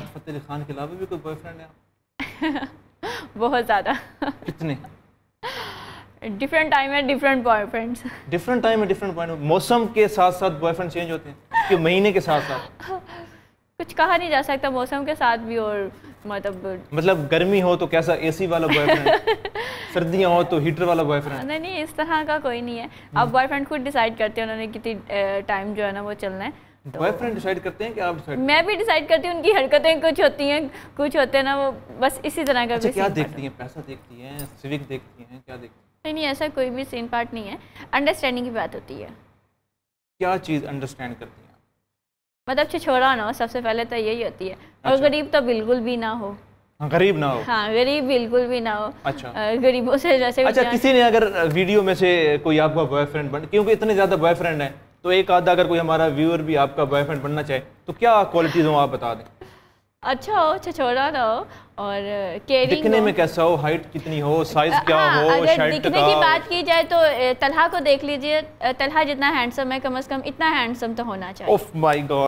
फतेह खान के अलावा भी कोई बॉयफ्रेंड है बहुत ज़्यादा। कितने? डिफरेंट टाइम है डिफरेंट बॉयफ्रेंड्स डिफरेंट टाइम में डिफरेंट पॉइंट मौसम के साथ साथ बॉयफ्रेंड चेंज होते हैं कि महीने के साथ साथ। कुछ कहा नहीं जा सकता मौसम के साथ भी और मतलब मतलब गर्मी हो तो कैसा एसी वाला बॉयफ्रेंड सर्दियाँ हो तो हीटर वाला बॉयफ्रेंड नहीं नहीं इस तरह का कोई नहीं है। अब बॉयफ्रेंड खुद डिसाइड करते हैं उन्होंने कितनी टाइम जो है ना वो चलना है। बॉयफ्रेंड डिसाइड करते हैं कि आप डिसाइड मैं भी डिसाइड करती हूँ उनकी हरकतें कुछ होती हैं कुछ होते हैं ना वो बस इसी तरह का अच्छा क्या देखती हैं? पैसा देखती हैं? सिविक देखती हैं? क्या देखती हैं? नहीं नहीं ऐसा कोई भी सीन पार्ट नहीं है। अंडरस्टैंडिंग की बात होती है। क्या चीज़ अंडरस्टैंड करती हैं मतलब छिछोड़ा ना हो सबसे पहले तो यही होती है। और अच्छा। गरीब तो बिल्कुल भी ना हो। हाँ, गरीब ना हो। हाँ गरीब बिल्कुल भी ना हो। अच्छा। गरीबों से जैसे अच्छा किसी ने अगर वीडियो में से कोई आपका बॉयफ्रेंड बन क्योंकि इतने ज़्यादा बॉयफ्रेंड हैं तो एक आधा अगर कोई हमारा व्यूअर भी आपका बॉयफ्रेंड बनना चाहे तो क्या क्वालिटीज़ हो आप बता दें? अच्छा हो छछोरा ना हो और केयरिंग दिखने में कैसा हो? हाइट कितनी हो? साइज़ क्या हाँ, हो? अगर दिखने की? बात की जाए तो अ, तलहा को देख लीजिए तलहा जितना हैंडसम है कम से कम इतना हैंडसम तो होना चाहिए। ओफ माय गॉड